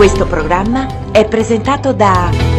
Questo programma è presentato da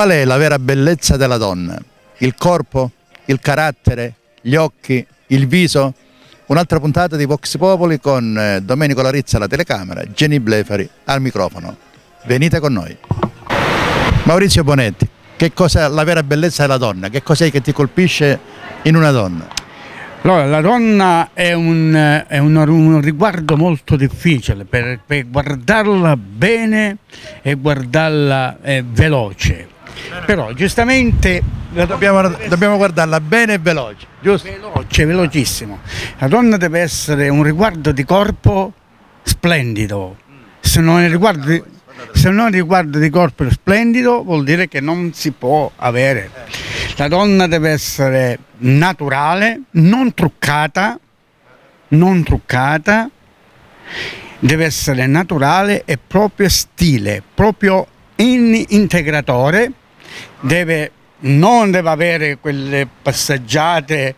Qual è la vera bellezza della donna? Il corpo? Il carattere? Gli occhi? Il viso? Un'altra puntata di Vox Popoli con eh, Domenico Larizza alla telecamera, Jenny Blefari al microfono. Venite con noi. Maurizio Bonetti, che cos'è la vera bellezza della donna? Che cos'è che ti colpisce in una donna? Allora, la donna è un, è un, un riguardo molto difficile per, per, guardarla bene e guardarla eh, veloce però giustamente dobbiamo, dobbiamo, guardarla bene e veloce, giusto? Veloce, velocissimo. La donna deve essere un riguardo di corpo splendido. Se non, riguardo di, se non riguardo di corpo splendido vuol dire che non si può avere. La donna deve essere naturale, non truccata, non truccata, deve essere naturale e proprio stile, proprio in integratore deve, non deve avere quelle passeggiate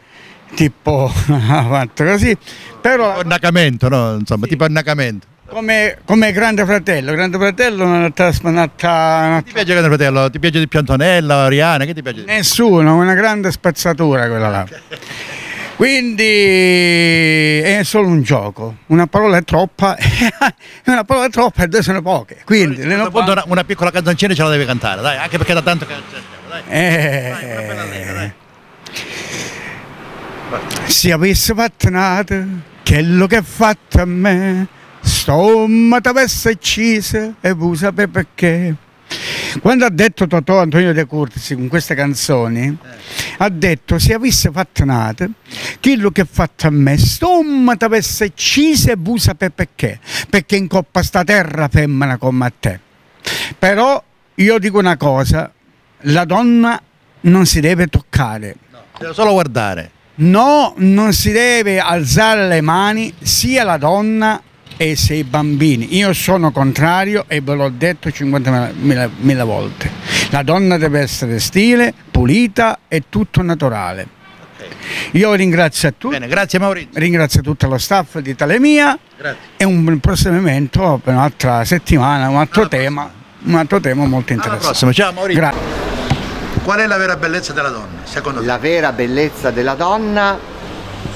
tipo così, però... Annacamento, no? Insomma, sì. tipo annacamento. Come, come, Grande Fratello, Grande Fratello non ha, Ti piace Grande Fratello? Ti piace di Piantonella, Oriana? Che ti piace? Nessuno, una grande spazzatura quella là. Quindi è solo un gioco, una parola è troppa, una parola è troppa e due sono poche. Quindi, a punto una, una, piccola canzoncina ce la devi cantare, dai, anche perché da tanto che dai. Eh, dai, Se avessi fatto nato, quello che ha fatto a me, sto ma t'avesse ucciso e vuoi sapere perché. Quando ha detto Totò Antonio De Curtis con queste canzoni, eh. ha detto se avesse fatto nate, quello che ha fatto a me, stomma ti avesse ucciso e busa per perché? Perché in coppa sta terra femmina come a te. Però io dico una cosa, la donna non si deve toccare. No, deve solo guardare. No, non si deve alzare le mani sia la donna e sei bambini. Io sono contrario e ve l'ho detto 50.000 volte. La donna deve essere stile, pulita e tutto naturale. Io ringrazio a tutti. Bene, grazie Maurizio. Ringrazio tutto lo staff di Talemia. Grazie. E un proseguimento per un'altra settimana, un altro tema, un altro tema molto interessante. Alla prossima, ciao Maurizio. Grazie. Qual è la vera bellezza della donna, secondo te? La vera bellezza della donna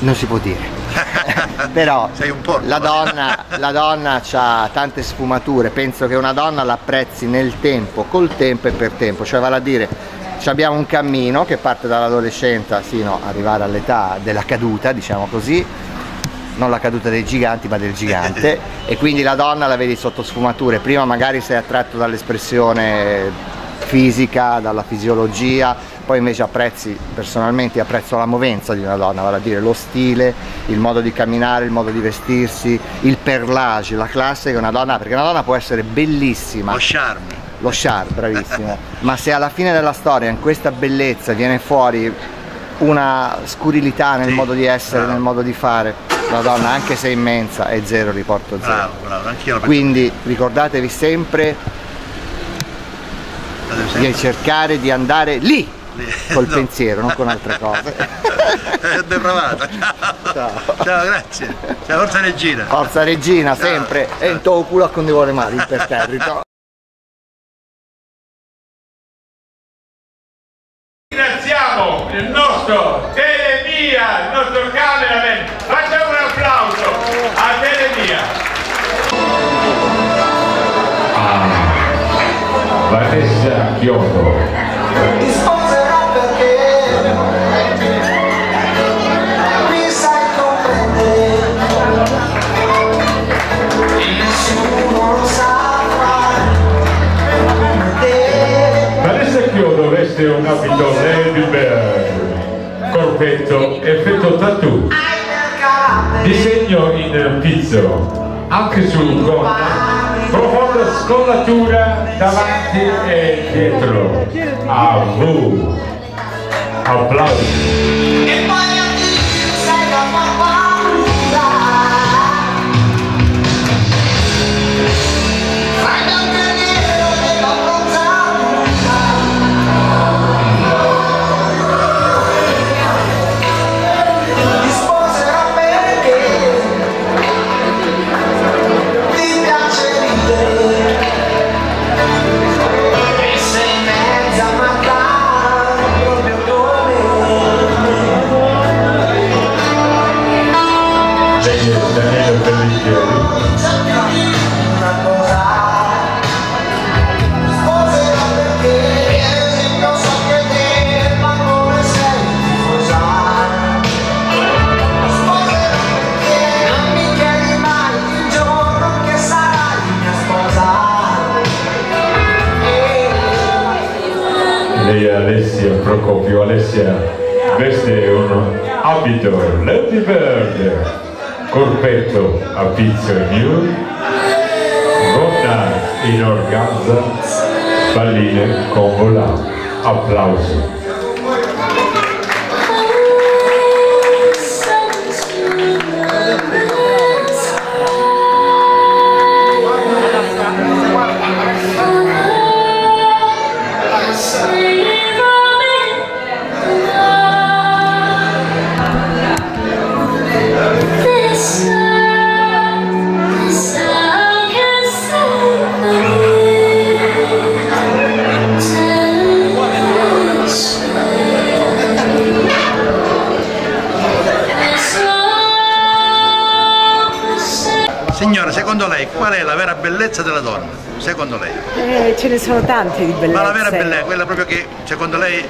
non si può dire. però la donna, la donna ha tante sfumature, penso che una donna l'apprezzi nel tempo, col tempo e per tempo, cioè vale a dire abbiamo un cammino che parte dall'adolescenza fino ad arrivare all'età della caduta, diciamo così, non la caduta dei giganti ma del gigante. E quindi la donna la vedi sotto sfumature, prima magari sei attratto dall'espressione fisica, dalla fisiologia, poi invece apprezzi, personalmente apprezzo la movenza di una donna, vale a dire lo stile, il modo di camminare, il modo di vestirsi, il perlage, la classe che una donna, perché una donna può essere bellissima. Lo charme. Lo charme, bravissimo. Ma se alla fine della storia in questa bellezza viene fuori una scurilità nel sì, modo di essere, bravo. nel modo di fare, la donna anche se immensa è zero, riporto zero. Bravo, bravo, anch'io Quindi ricordatevi sempre di cercare di andare lì col no. pensiero, non con altre cose. È depravata, ciao. ciao. Ciao, grazie. Ciao, forza regina. Forza regina, ciao. sempre. Ciao. E in tuo culo a condivore male, imperterrito. Corpetto, effetto tattoo, disegno in pizzo, anche sul gonna, profonda scollatura davanti e dietro. A V. Applausi. Corpetto a pizzo e nude, gonna in organza, palline con volant. Applausi. Signora, secondo lei qual è la vera bellezza della donna? Secondo lei? Eh, ce ne sono tante di bellezze. Ma la vera bellezza, quella proprio che secondo lei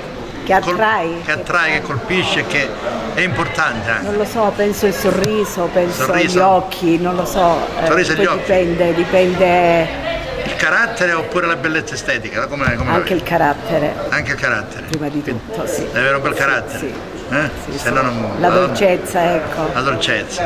Che attrae. che attrae, che colpisce, che è importante anche. Non lo so, penso il sorriso, penso Sorriso. agli occhi, non lo so. eh, Sorriso poi occhi. dipende, dipende Il carattere oppure la bellezza estetica? Come, come anche il carattere, Anche il carattere. prima di tutto, sì. Deve avere un bel Sì, carattere. sì. eh? Sì, Se sì. no non- La dolcezza, ecco. La dolcezza.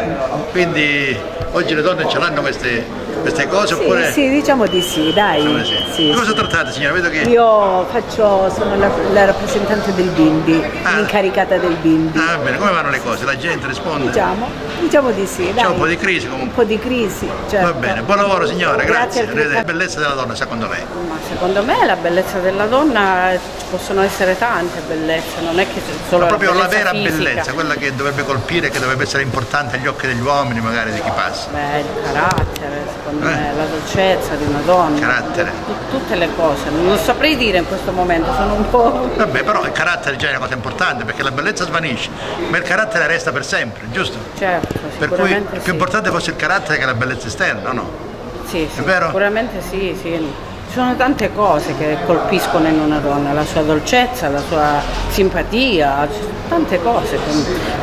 Quindi oggi le donne ce l'hanno queste, queste cose Sì, oppure... sì, diciamo di sì, dai. Diciamo di sì. Sì, Di cosa trattate signora? Vedo che... Io faccio, sono la, la rappresentante del bimbi, Ah. l'incaricata del bimbi. Ah, bene, come vanno le cose? La gente risponde? Diciamo, diciamo di sì. C'è un po' di crisi Un comunque. po' di crisi, certo. Va bene, buon lavoro signora, grazie. altrettanto. La bellezza della donna secondo lei? Ma secondo me la bellezza della donna ci possono essere tante bellezze, non è che solo Ma proprio la bellezza vera fisica. bellezza, quella che dovrebbe colpire, che dovrebbe essere importante agli occhi degli uomini, magari di chi passa. Beh, il carattere, secondo Eh. me, la dolcezza di una donna. Carattere. Tut- tutte le cose, non saprei dire in questo momento, sono un po'. Vabbè, però il carattere già è una cosa importante perché la bellezza svanisce, ma il carattere resta per sempre, giusto? Certo, Per cui sicuramente più sì. importante fosse il carattere che la bellezza esterna, no? Sì, sì, È vero? Sicuramente sì, sì. Ci sono tante cose che colpiscono in una donna, la sua dolcezza, la sua simpatia, tante cose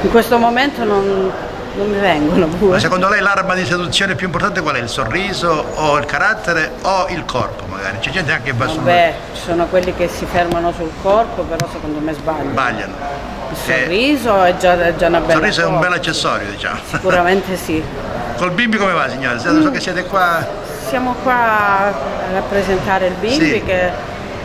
in questo momento non, non mi vengono Ma pure. secondo lei l'arma di seduzione più importante qual è? Il sorriso o il carattere o il corpo magari? C'è gente anche che va sul... Vabbè, ci sono quelli che si fermano sul corpo, però secondo me sbagliano. sbagliano. Il Eh, sorriso è già, è già una il bella sorriso è un bel accessorio, diciamo. Sicuramente sì. Col bimbi come va signore? So che siete qua... Siamo qua a rappresentare il Bimbi Sì. che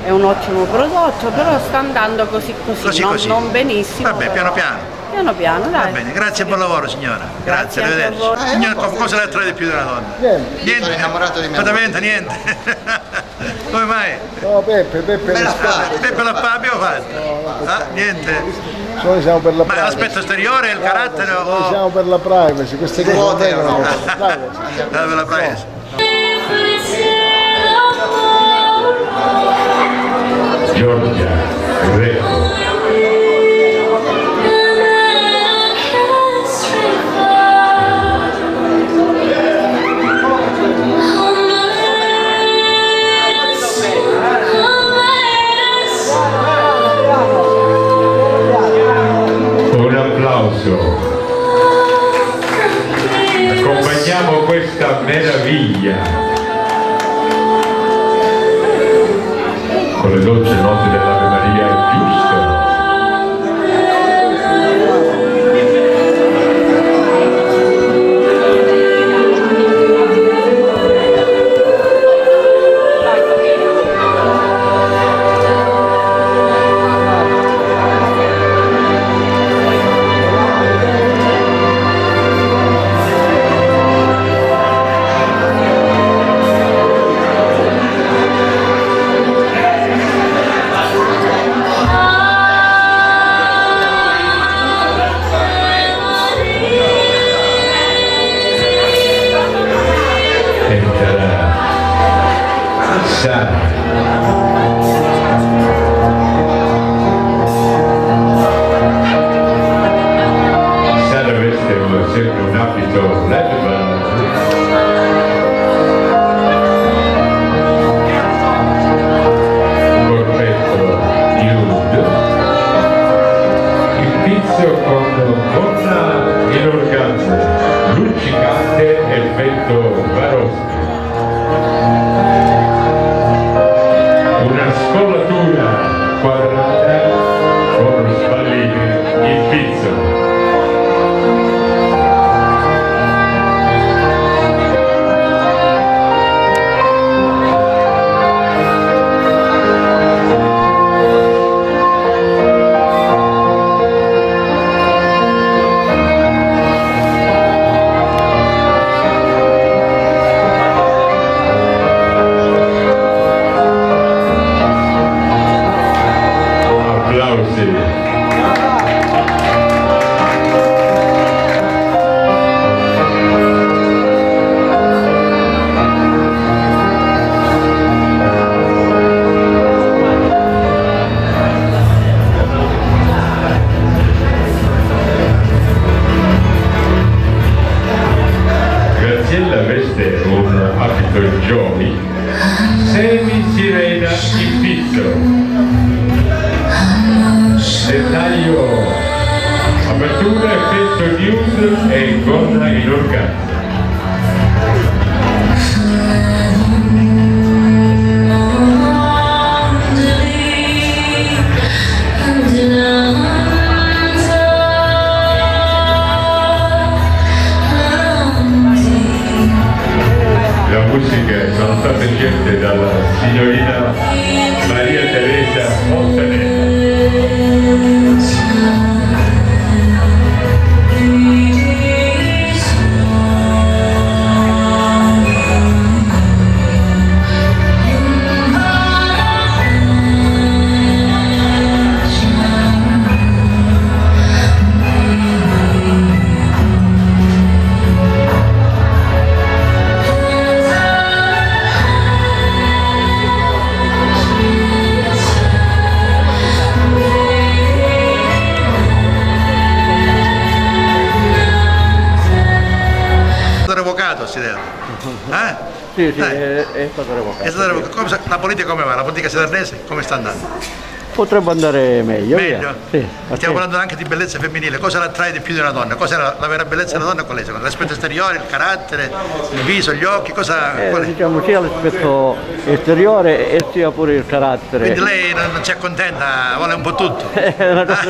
è un ottimo prodotto, però sta andando così così, Così, non, così. non benissimo. Vabbè, però. piano piano. Piano piano, Va dai. bene, grazie e buon lavoro signora. Grazie, Grazie arrivederci. voi. Signor, co- cosa le attrae di più della donna? Niente. Niente. Sono innamorato di mia Esattamente, niente. come mai? No, Peppe, Peppe Ah, spiace. Peppe la pa- abbiamo fatto. Ah, niente. Noi siamo per la Ma privacy. l'aspetto esteriore, il carattere Noi o... siamo per la privacy, queste cose non vuote o vengono no? la privacy. Per la privacy. Giorgia Greco. Dettaglio apertura effetto nude e gonna in organza la musica sono state scelte dalla signorina Maria Teresa Sì, sì, Dai. è, è stato revocato. È la politica come va? La politica sedernese come sta andando? Potrebbe andare meglio. Meglio? Sì, Stiamo parlando anche di bellezza femminile, cosa la attrae di più di una donna? Cos'è la, la vera bellezza della donna qual è? L'aspetto esteriore, il carattere, il viso, gli occhi, cosa, eh, è? diciamo sia l'aspetto esteriore e sia pure il carattere. Quindi lei non, non si accontenta, vuole un po' tutto. È cosa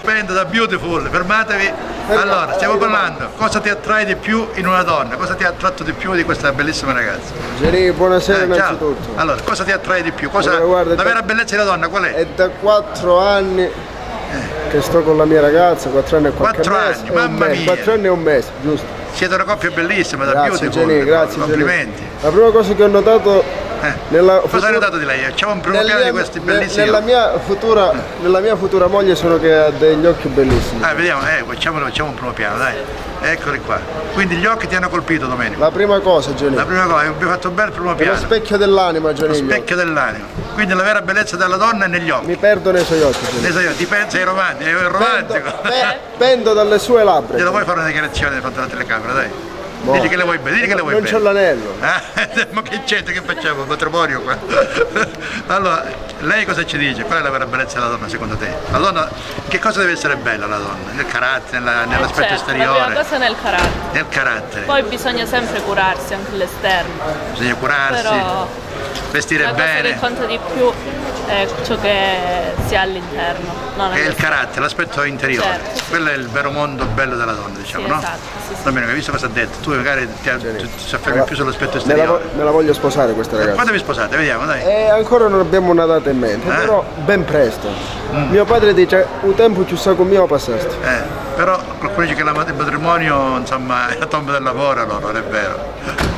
Dipende da beautiful, fermatevi. Allora, stiamo parlando, cosa ti attrae di più in una donna? Cosa ti ha attratto di più di questa bellissima ragazza? Geni, buonasera Eh, ciao. innanzitutto. Allora, cosa ti attrae di più? Cosa- Allora, guarda, la vera bellezza della donna qual è? È da quattro anni che sto con la mia ragazza, quattro anni e qualche Quattro mese. anni, un mamma mese, mia. Quattro anni e un mese, giusto. Siete una coppia bellissima, da Grazie beautiful. Geni, grazie Complimenti. Geni. La prima cosa che ho notato nella Cosa futura- hai notato di lei? Facciamo un nella- di questi bellissimi nella occhi. mia, futura, nella mia futura moglie sono che ha degli occhi bellissimi. Ah, vediamo, eh, facciamolo, facciamo un primo piano, dai. Eccoli qua. Quindi gli occhi ti hanno colpito Domenico. La prima cosa, Geni, La prima cosa, abbiamo fatto bene il primo è lo piano. specchio dell'anima, Lo Geni. specchio dell'anima. Quindi la vera bellezza della donna è negli occhi. Mi perdo nei suoi occhi, Geni. Ne so io, ti pensi, sei romantico, è romantico. Pendo, pe- pendo dalle sue labbra. Glielo vuoi fare una dichiarazione di fronte alla telecamera, dai? Boh. Digli che le vuoi bene, digli che le vuoi Non bene. c'ho l'anello. Ah, ma che c'entra, che facciamo? Matrimonio qua? allora, lei cosa ci dice? Qual è la vera bellezza della donna secondo te? La donna, che cosa deve essere bella la donna? Nel carattere, nella- nell'aspetto Certo, La esteriore? prima cosa è nel carattere. Nel carattere. Poi bisogna sempre curarsi anche l'esterno. Bisogna curarsi, Però vestire la cosa bene. che conta di più è ciò che si ha all'interno. Non È il carattere, l'aspetto interiore. Certo, sì. Quello è il vero mondo bello della donna, diciamo, Sì, no? esatto, sì, sì. Domenico, hai visto cosa ha detto? Tu magari ti, ti, ti soffermi più sull'aspetto Me la, me la voglio sposare questa ragazza. Quando vi sposate? Vediamo, dai. E ancora non abbiamo una data in mente, Eh? però ben presto. Mio padre dice, un tempo ci sa con mio passaste. Eh, però qualcuno dice che la- il matrimonio insomma è la tomba del lavoro, no, non è vero.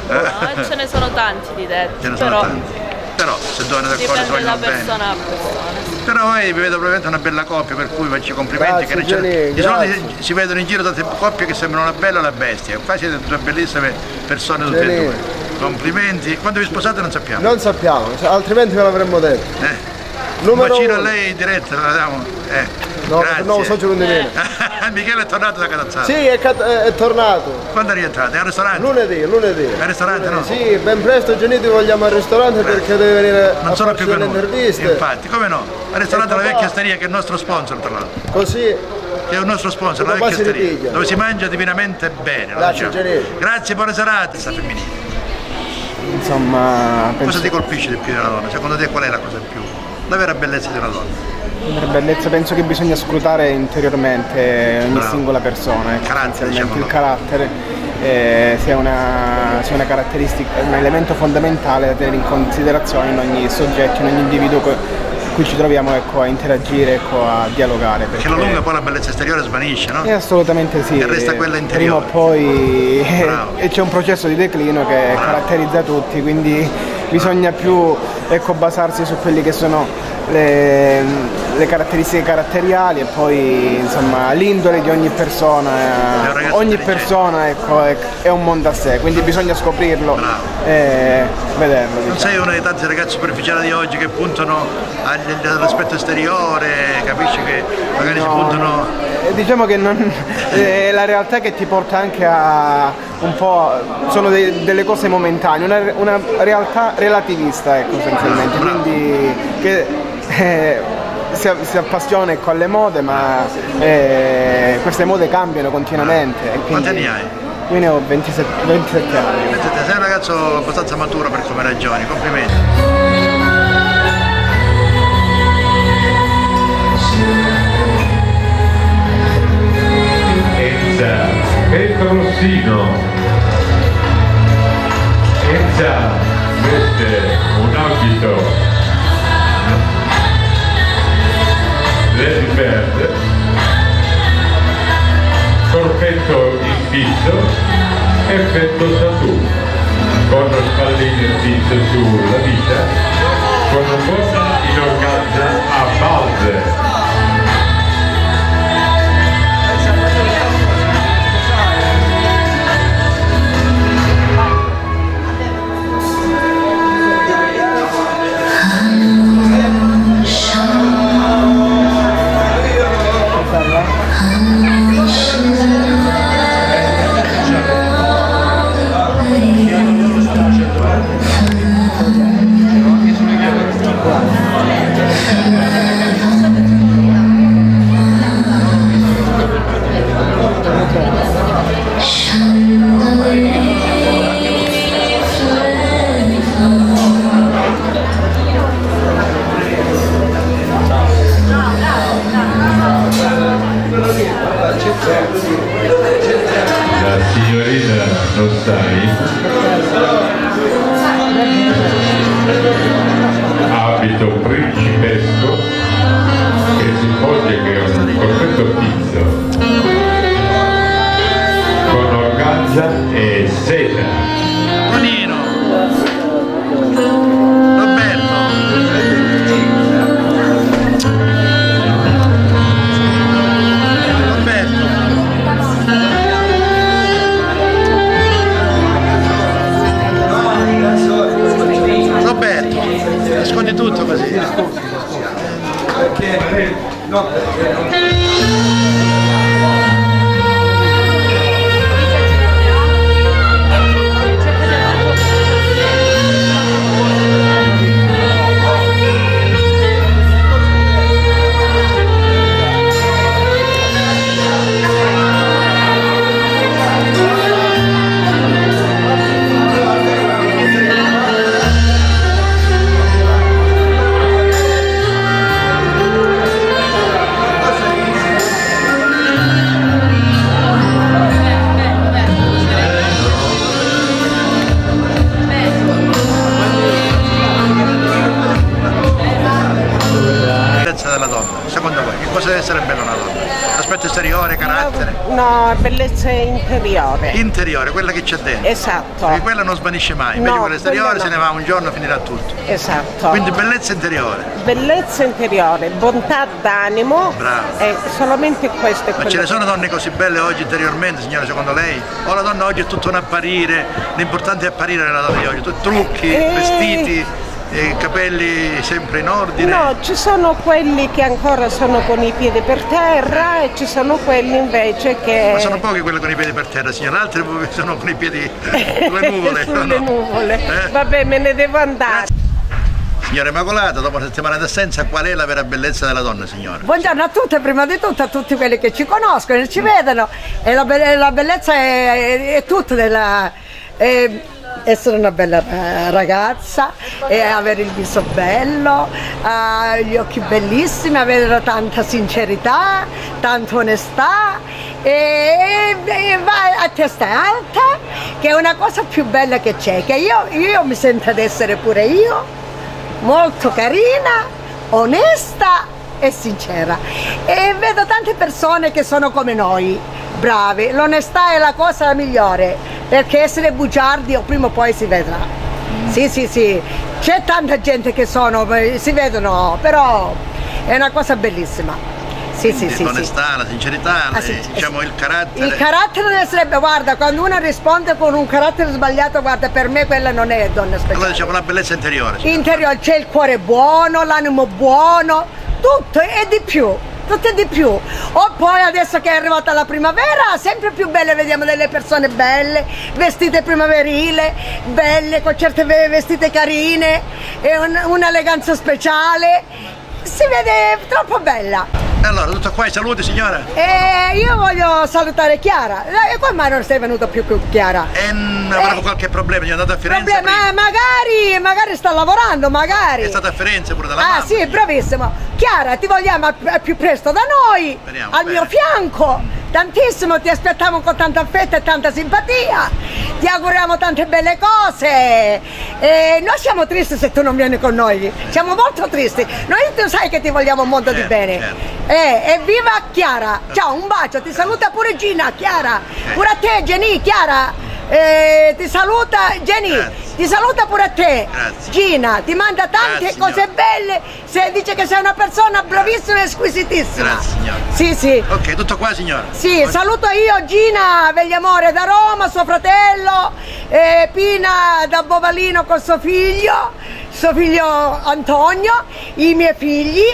No, ce ne sono tanti di detti, Ce ne sono però tanti. Però se donne d'accordo si vogliono bene. persona a persona. Però voi vi vedo probabilmente una bella coppia, per cui faccio i complimenti. Grazie, che Gianni, di solito grazie. si vedono in giro tante coppie che sembrano una bella e una bestia. Qua siete due bellissime persone tutte e Gianni. due. Complimenti. Quando vi sposate non sappiamo. Non sappiamo, altrimenti ve l'avremmo detto. Eh. Un Numero bacino a uno. lei in diretta, la diamo. Eh. No, Grazie. no, socio non di meno. Michele è tornato da Catazzano. Sì, è, cat- è- tornato. Quando è rientrato? È al ristorante? Lunedì, lunedì. Al ristorante no? Sì, ben presto Gianni ti vogliamo al ristorante perché deve venire Non a sono più delle venuti. interviste. Infatti, come no? Al ristorante La Vecchia Steria che è il nostro sponsor tra l'altro. Così Che è un nostro sponsor, la Vecchia si Steria. ripiglia. Dove si mangia divinamente bene. Grazie, diciamo. Grazie, buona serata. Sta femminile. Insomma, Cosa ti colpisce di più di una donna? Secondo te qual è la cosa in più? La vera bellezza di una donna? Per bellezza penso che bisogna scrutare interiormente ogni Bravo. singola persona, ecco, Carattere, diciamo, il carattere eh, sia, una, sia una caratteristica, un elemento fondamentale da tenere in considerazione in ogni soggetto, in ogni individuo co- con cui ci troviamo ecco, a interagire, ecco, a dialogare. Perché alla lunga poi la bellezza esteriore svanisce, no? Eh, assolutamente sì. E resta quella Prima interiore. o poi Bravo. e c'è un processo di declino che caratterizza tutti, quindi bisogna più ecco, basarsi su quelle che sono le, le caratteristiche caratteriali e poi insomma l'indole di ogni persona. È eh, ragazzo ogni persona ecco, è, è un mondo a sé, quindi bisogna scoprirlo Bravo. e vederlo. Non diciamo. sei uno dei tanti ragazzi superficiali di oggi che puntano all'aspetto esteriore, capisci che magari si No, puntano... eh, Diciamo che non, è la realtà che ti porta anche a un po', sono dei- delle cose momentanee, una, una realtà relativista ecco essenzialmente, Bravo. quindi che eh, si, si appassiona ecco, alle mode ma eh, queste mode cambiano continuamente. e Quanti quindi- anni hai? Io ne ho 27, 27 anni. Senti, Sei un ragazzo abbastanza maturo per come ragioni, complimenti. Enza Petrosino. Enza veste un abito Lady Bird, corpetto in fisso, effetto tatu, con spalline fisso sulla vita, con una buona in organza a balze. da nossa. Interiore. Esatto. Perché quella non svanisce mai, No, invece quella esteriore quella se no. ne va un giorno finirà tutto. Esatto. Quindi bellezza interiore. Bellezza interiore, bontà d'animo. Bravo. E solamente questo è Ma ce ne sono donne così belle oggi interiormente, signore, secondo lei? O la donna oggi è tutto un apparire, l'importante è apparire nella donna di oggi, tutti trucchi, Eh. vestiti, eh, capelli sempre in ordine. No, ci sono quelli che ancora sono con i piedi per terra e ci sono quelli invece che... Ma sono pochi quelli con i piedi per terra, signore, altri sono con i piedi sulle nuvole. Sulle no? nuvole. Eh? Vabbè, me ne devo andare. Signora Immacolata, dopo una settimana d'assenza, qual è la vera bellezza della donna, signora? Buongiorno a tutte, prima di tutto a tutti quelli che ci conoscono e ci vedono. E la, be- la bellezza è, è, è tutto della, è essere una bella eh, ragazza, e avere il viso bello, eh, gli occhi bellissimi, avere tanta sincerità, tanta onestà e, e va a testa alta, che è una cosa più bella che c'è, che io, io mi sento ad essere pure io molto carina, onesta e sincera. E vedo tante persone che sono come noi, brave. L'onestà è la cosa migliore, perché essere bugiardi o prima o poi si vedrà. Sì, sì, sì. C'è tanta gente che sono, eh, si vedono, però è una cosa bellissima. Sì, sì, sì. sì. L'onestà, la sincerità, Ah, sì, diciamo il carattere. Il carattere essere, guarda, quando uno risponde con un carattere sbagliato, guarda, per me quella non è donna speciale. Allora diciamo una bellezza interiore. interiore c'è il cuore buono, l'animo buono, tutto e di più, tutto e di più. O poi adesso che è arrivata la primavera, sempre più belle, vediamo delle persone belle, vestite primaverile, belle, con certe ve- vestite carine, e un- un'eleganza speciale. Si vede troppo bella. Allora, tutto qua, saluti signora. E io voglio salutare Chiara. E come mai non sei venuta più qui, Chiara? E mm, avrà qualche problema, è andata a Firenze. Problema, prima. magari, magari sta lavorando, magari. È stata a Firenze pure dalla Ah mamma. sì, bravissimo. Chiara, ti vogliamo più presto da noi, Speriamo, al bene. mio fianco. Tantissimo, ti aspettiamo con tanta affetto e tanta simpatia. Ti auguriamo tante belle cose. E noi siamo tristi se tu non vieni con noi. Siamo molto tristi. Noi tu sai che ti vogliamo un mondo di Certo, bene. certo. Eh, evviva Chiara. Ciao, un bacio. Ti saluta pure Gina, Chiara. Pure a te, Jenny, Chiara. Eh, ti saluta Jenny, Grazie. ti saluta pure a te. Grazie. Gina, ti manda tante Grazie, cose signora. belle, se dice che sei una persona bravissima e squisitissima. Grazie signora. Sì, sì. Ok, tutto qua signora. Sì, saluto io Gina Vegliamore da Roma, suo fratello, eh, Pina da Bovalino con suo figlio, suo figlio Antonio, i miei figli,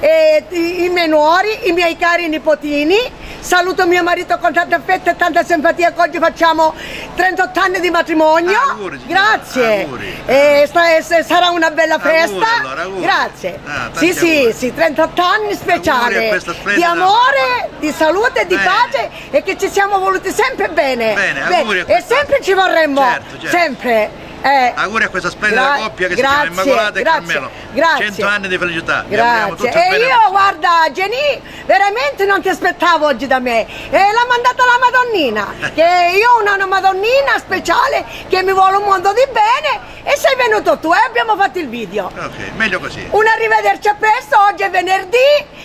eh, i, i miei nuori, i miei cari nipotini. Saluto mio marito con tanto affetto e tanta simpatia che oggi facciamo 38 anni di matrimonio. Auguri, Grazie. auguri. Eh, sta- sarà una bella Auguri, festa. allora, auguri. Grazie. Ah, sì, sì, auguri. sì, 38 anni Auguri speciale di amore, di salute di Bene. pace e che ci siamo voluti sempre bene. Bene, auguri a e sempre ci vorremmo. Certo, certo. Sempre. Eh, Auguri a questa splendida coppia che grazie, si chiama Immacolata e grazie, Carmelo. grazie. 100 anni di felicità. Grazie. E io, guarda, Jenny, veramente non ti aspettavo oggi da me. E l'ha mandata la Madonnina. che io ho una, una Madonnina speciale che mi vuole un mondo di bene. E sei venuto tu e abbiamo fatto il video. Ok, meglio così. Un arrivederci a presto, oggi è venerdì,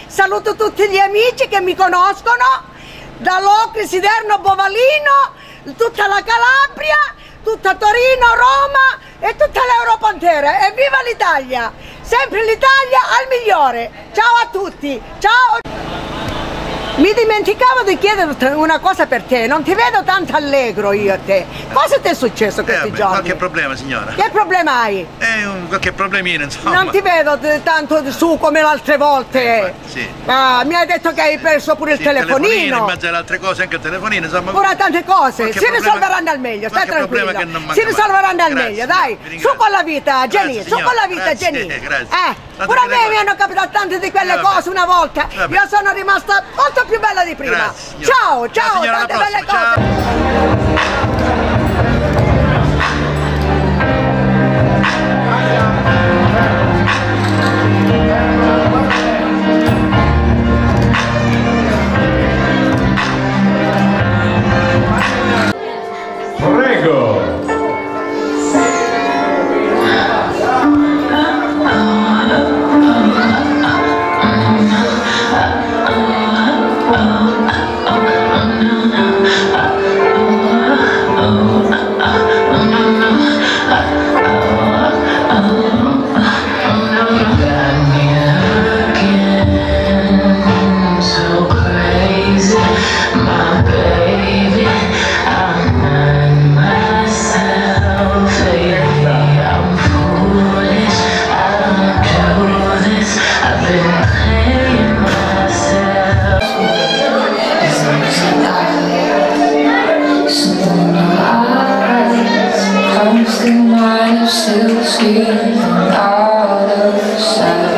saluto tutti gli amici che mi conoscono, da Locri, Siderno, Bovalino, tutta la Calabria, tutta Torino, Roma e tutta l'Europa intera. Evviva l'Italia! Sempre l'Italia al migliore! Ciao a tutti! Ciao! Mi dimenticavo di chiederti una cosa per te, non ti vedo tanto allegro io a te. Cosa ti è successo Eh, questi vabbè, giorni? qualche problema signora. Che problema hai? È un, qualche problemino insomma. Non ti vedo tanto su come le altre volte. Sì. Ah, mi hai detto che hai perso pure il Sì, telefonino. in mezzo alle altre cose anche il telefonino insomma. Pure tante cose, si problema- risolveranno al meglio, stai tranquillo. Si risolveranno al mai. meglio, Grazie, dai. Su con la vita, Jenny, Grazie, su con la vita, grazie, Jenny. grazie. Eh, pure a me mi hanno capitato tante di quelle vabbè. cose una volta. Vabbè. Io sono rimasta molto più bella di prima. Grazie, ciao, ciao, Ciao, tante belle cose. Prego. Constant mind still seeing out of sight.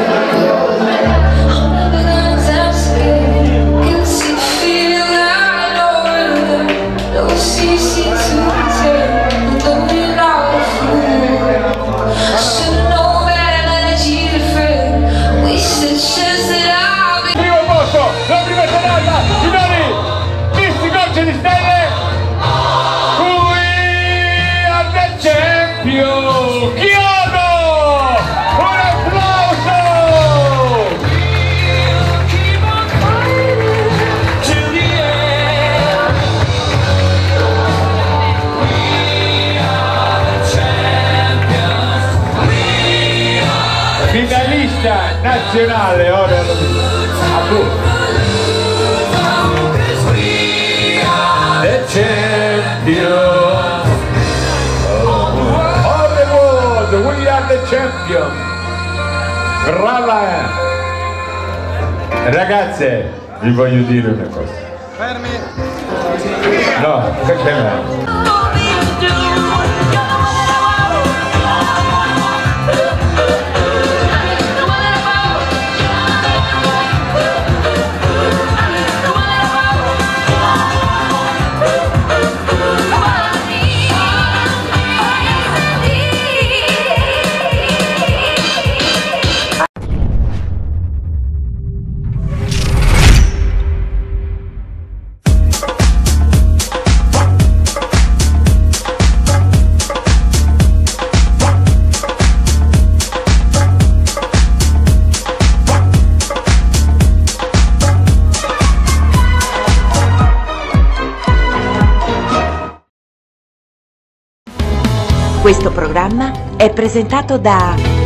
Nazionale, ora dico. Appunto. The champion of the world, we are the champion. Brava! Ragazze, vi voglio dire una cosa. Fermi! No, perché no? Programma è presentato da